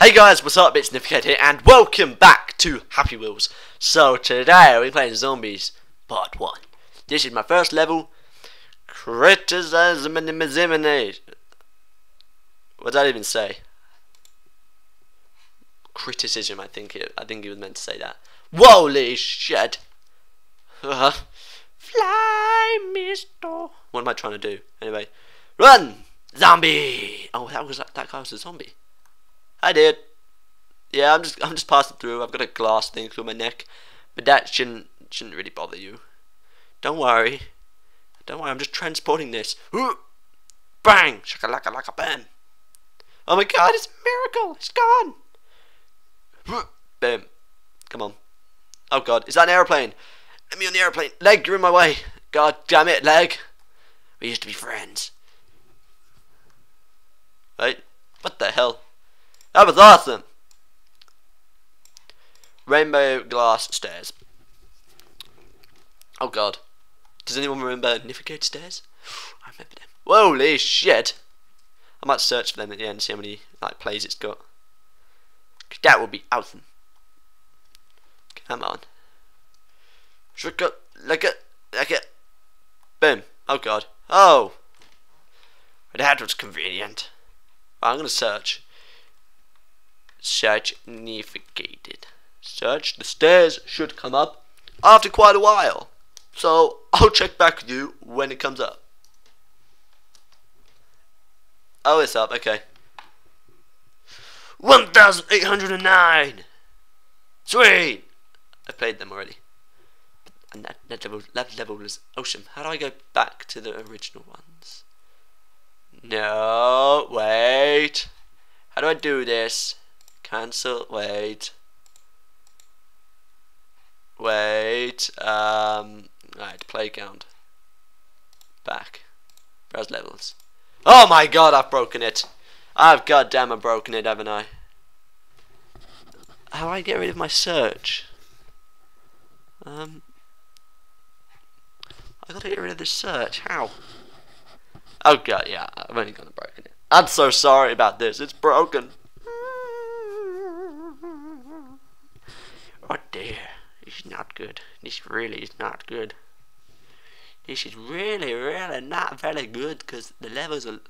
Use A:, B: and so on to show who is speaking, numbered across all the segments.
A: Hey guys, what's up? It's Nificated here, and welcome back to Happy Wheels. So today we're playing Zombies Part 1. This is my first level. Criticism and. What did that even say? Criticism, I think it. I think it was meant to say that. Holy shit! Fly, Mister. What am I trying to do? Anyway, run, zombie. Oh, that was that guy was a zombie. I did. Yeah, I'm just I'm just passing through. I've got a glass thing through my neck, but that shouldn't shouldn't really bother you. Don't worry. Don't worry. I'm just transporting this. Bang! Shakalaka laka bam! Oh my God! It's a miracle. It's gone. Bam! Come on. Oh God! Is that an airplane? Let me on the airplane. Leg, you're in my way. God damn it, leg. We used to be friends. Right? What the hell? That was awesome. Rainbow glass stairs. Oh god. Does anyone remember Nifigate stairs? I remember them. Holy shit! I might search for them at the end, see how many like plays it's got. That would be awesome. Come on. It, like it, like it. Boom. Oh god. Oh! That was convenient. I'm gonna search. Search Nificated. Search. The stairs should come up after quite a while. So I'll check back with you when it comes up. Oh, it's up. Okay. 1,809! Sweet! I played them already. And that, that level, that level is ocean. How do I go back to the original ones? No, wait. How do I do this? Cancel, wait. Wait, um, right, playground. Back. Browse levels. Oh my god, I've broken it. I've goddamn I've broken it, haven't I? How do I get rid of my search? Um, I gotta get rid of this search. How? Oh god, yeah, I've only gonna broken it. I'm so sorry about this. It's broken. Oh dear, this is not good. This really is not good. This is really, really not very good because the levels are.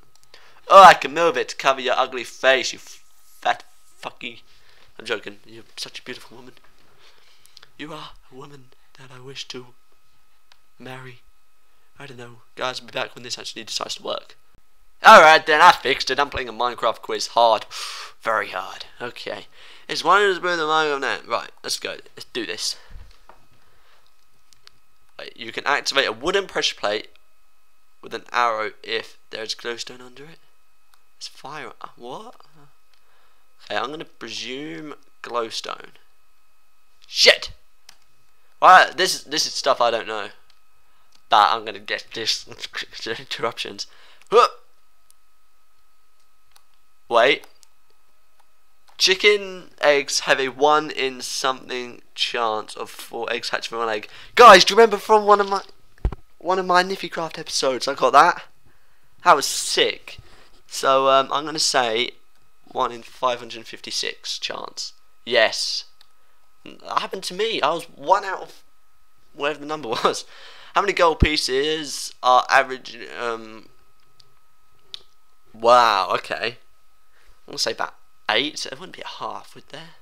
A: Oh, I can move it to cover your ugly face, you fat fucky. I'm joking. You're such a beautiful woman. You are a woman that I wish to marry. I don't know. Guys, I'll be back when this actually decides to work. Alright then, I fixed it. I'm playing a Minecraft quiz hard. Very hard. Okay. It's one of the Minecraft now. Right, let's go. Let's do this. You can activate a wooden pressure plate with an arrow if there's glowstone under it. It's fire. uh, What? Okay, I'm going to presume glowstone. Shit! Right, this, is this is stuff I don't know. But I'm to get this interruptions. Wait. Chicken eggs have a one in something chance of four eggs hatching from one egg. Guys, do you remember from one of my one of my Niffycraft episodes? I got that. That was sick. So um, I'm gonna say one in 556 chance. Yes, that happened to me. I was one out of whatever the number was. How many gold pieces are average? Um, wow. Okay. I'm gonna say about eight. It wouldn't be a half, would there?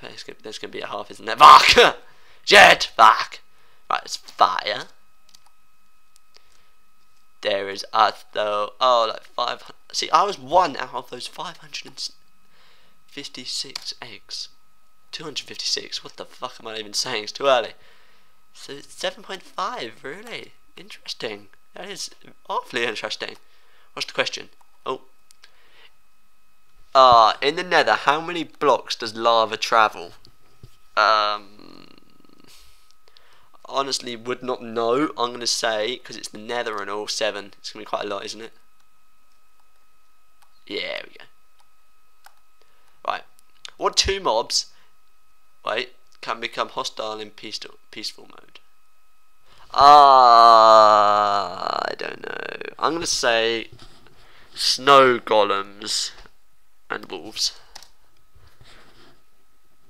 A: There's gonna, there's gonna be a half, isn't there? Fuck! Jet! Fuck! Right, it's fire. There is earth though. Oh, like 500. See, I was one out of those 556 eggs. 256. What the fuck am I even saying? It's too early. So 7.5. Really interesting. That is awfully interesting. What's the question? Oh. Uh, in the nether, how many blocks does lava travel? Um, honestly, would not know. I'm going to say, because it's the nether and all seven, it's going to be quite a lot, isn't it? Yeah, we go. Right. What two mobs, wait, can become hostile in peaceful, peaceful mode? Ah, uh, I don't know. I'm going to say snow golems and wolves.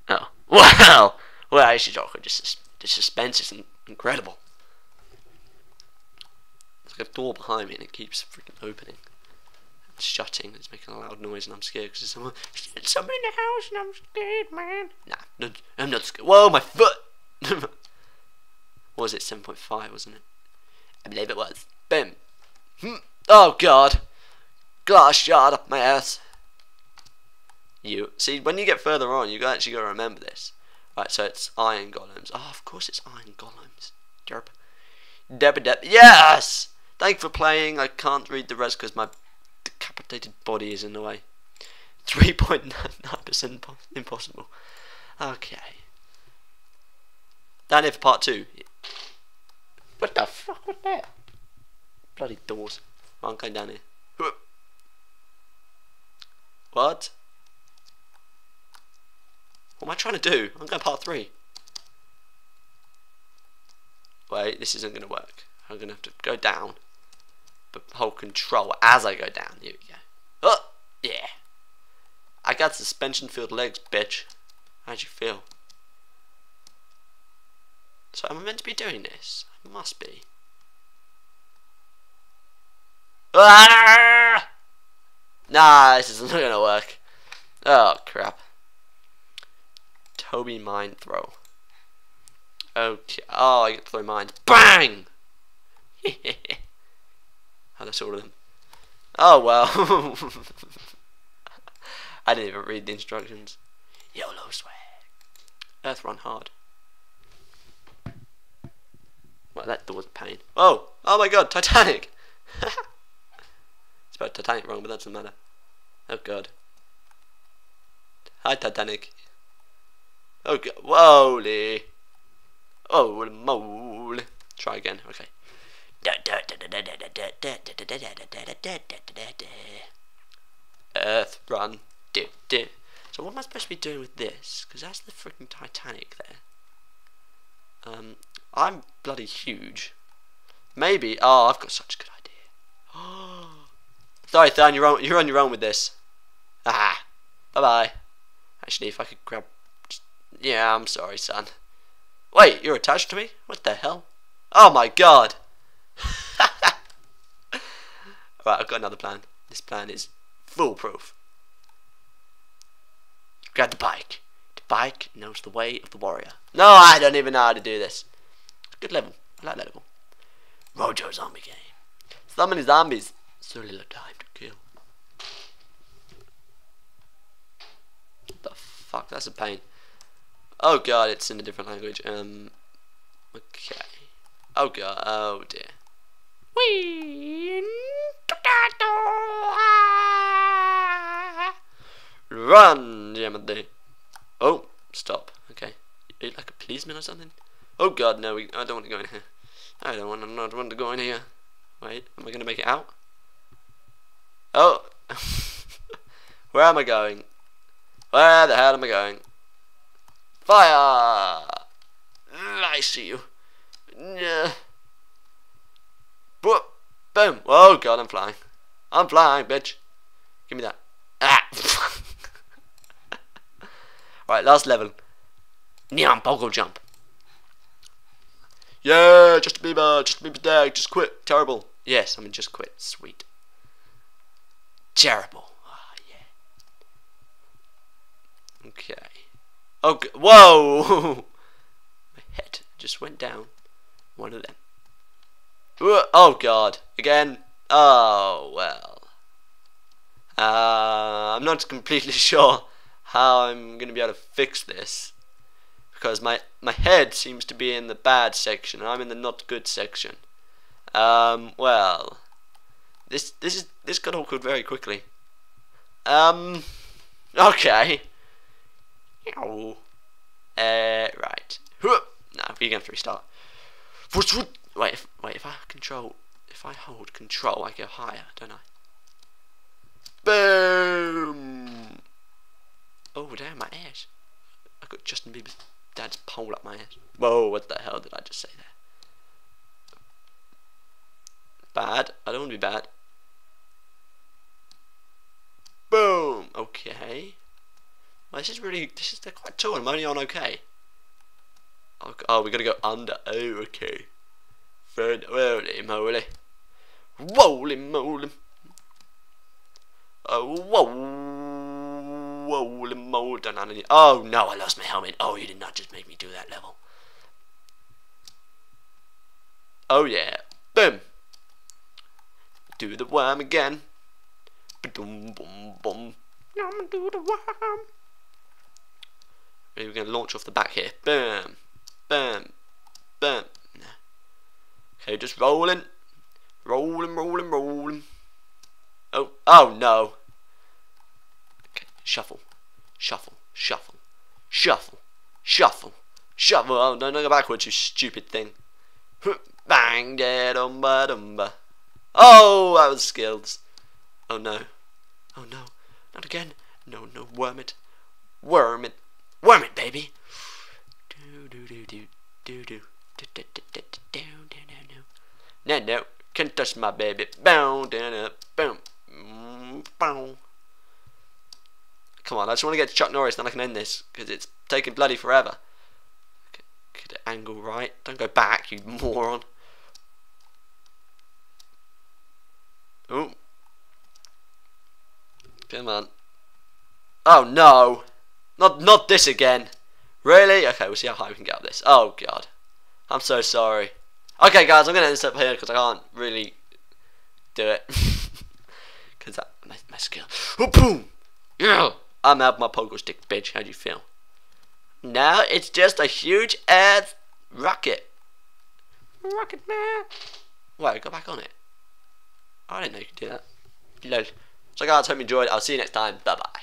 A: Oh, wow! Well, this is awkward. Just the suspense is incredible. There's like a door behind me and it keeps freaking opening. And shutting. It's making a loud noise and I'm scared because there's someone, there's someone in the house and I'm scared, man. Nah, no, I'm not scared. Whoa, my foot! what was it? 7.5, wasn't it? I believe it was. Boom. Hmm. Oh, God. Glass shard up my ass. You see, when you get further on, you actually got to remember this. Right, so it's iron golems. Oh, of course it's iron golems. Derp. Deb deb. Yes! Thank you for playing. I can't read the rest because my decapitated body is in the way. 3.99% impossible. Okay. Down here for part two. What the fuck was that? Bloody doors. I'm going down here. What? What am I trying to do? I'm going part three. Wait, this isn't going to work. I'm going to have to go down. But hold control as I go down. Here we go. Oh, yeah. I got suspension filled legs, bitch. How'd you feel? So am I meant to be doing this? I must be. Ah! Nah, this isn't gonna work. Oh crap. Toby mine throw. Okay. Oh, I get to throw mines. Bang! How to sort of them. Oh well. I didn't even read the instructions. YOLO swag. Earth run hard. Well, that door's a pain. Oh! Oh my god, Titanic! Spelled Titanic wrong, but that doesn't matter. Oh god. Hi, Titanic. Okay. Whoa, Oh, moly. Try again. Okay. Earth, run. So what am I supposed to be doing with this? Because that's the freaking Titanic there. Um, I'm bloody huge. Maybe. Oh, I've got such a good idea. Sorry, Than, you're on, you're on your own with this. Ah. Bye-bye. Actually, if I could grab yeah, I'm sorry, son. Wait, you're attached to me? What the hell? Oh my god! right, I've got another plan. This plan is foolproof. Grab the bike. The bike knows the way of the warrior. No, I don't even know how to do this. Good level. I like that level. Rojo zombie game. So many zombies. So little time to kill. What the fuck? That's a pain. Oh god, it's in a different language. Um, okay. Oh god, oh dear. Run, Yamade. Oh, stop. Okay. Are you like a policeman or something? Oh god, no, we, I don't want to go in here. I don't want to, not want to go in here. Wait, am I going to make it out? Oh! Where am I going? Where the hell am I going? Fire! I see you. Yeah. Boom! Oh god, I'm flying. I'm flying, bitch. Give me that. Ah! right, last level. Neon Bogle Jump. Yeah, just a Bieber, just a Bieber dag, just quit. Terrible. Yes, I mean just quit. Sweet. Terrible. Oh, yeah. Okay. Oh, whoa! My head just went down. One of them. Oh, God. Again. Oh, well. Uh, I'm not completely sure how I'm going to be able to fix this. Because my, my head seems to be in the bad section, and I'm in the not good section. Um, well. This, this is, this got awkward very quickly. Um, okay. Uh, right. Now we can restart. Wait, if, wait. If I control, if I hold control, I go higher, don't I? Boom! Oh damn, my ass! I got Justin Bieber's dad's pole up my ass. Whoa! What the hell did I just say there? Bad. I don't want to be bad. Boom! Okay. Well, this is really, this is, they're quite tall. I'm only on okay. Oh, oh we gotta go under. Oh, okay. Third, holy moly. Holy moly. Oh, whoa. Holy moly. Oh, no, I lost my helmet. Oh, you did not just make me do that level. Oh, yeah. Boom. Do the worm again. Boom, boom, boom. I'm gonna do the worm. We're gonna launch off the back here. Boom, boom, boom. Okay, just rolling, rolling, rolling, rolling. Oh, oh no. Okay, shuffle, shuffle, shuffle, shuffle, shuffle, shuffle. Oh no, no, go backwards, you stupid thing. Bang, da dumba dumba. Oh, that was skills. Oh no. Oh no. Not again. No, no, worm it. Worm it. Worm it, baby. Do do do do do do. No, no, can't touch my baby. Boom, down, boom, boom. Come on, I just want to get to Chuck Norris, then I can end this because it's taking bloody forever. Get the angle right. Don't go back, you moron. Oh. Come on. Oh no. Not not this again. Really? Okay, we'll see how high we can get up this. Oh god. I'm so sorry. Okay guys, I'm gonna end this up here because I can't really do it. Cause that my, my skill. Oh boom! Yeah! I'm out my pogo stick, bitch. How do you feel? Now it's just a huge ass rocket. Rocket man. Wait, go back on it. I didn't know you could do that. Lol. So guys, hope you enjoyed. I'll see you next time. Bye bye.